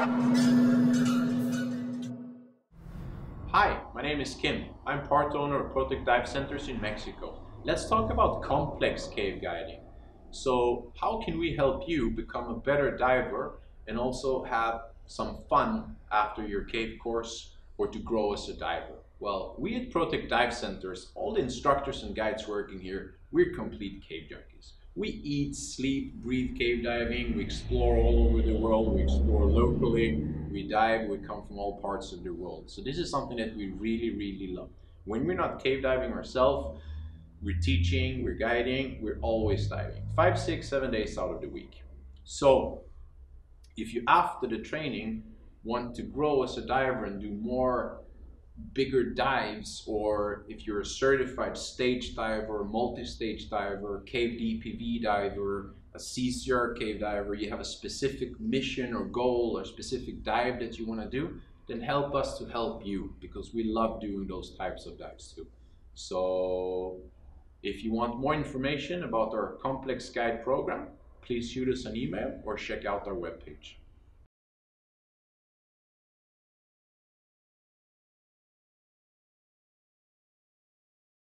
Hi, my name is Kim. I'm part owner of Protec Dive Centers in Mexico. Let's talk about complex cave guiding. So how can we help you become a better diver and also have some fun after your cave course or to grow as a diver? Well, we at Protec Dive Centers, all the instructors and guides working here, we're complete cave junkies. We eat, sleep, breathe cave diving, we explore all over the world, we explore locally, we dive, we come from all parts of the world. So this is something that we really, really love. When we're not cave diving ourselves, we're teaching, we're guiding, we're always diving. Five, six, seven days out of the week. So if you after the training want to grow as a diver and do more bigger dives or if you're a certified stage diver, multi-stage diver, cave DPV diver, a CCR cave diver, you have a specific mission or goal or specific dive that you want to do, then help us to help you because we love doing those types of dives too. So if you want more information about our complex guide program, please shoot us an email or check out our webpage.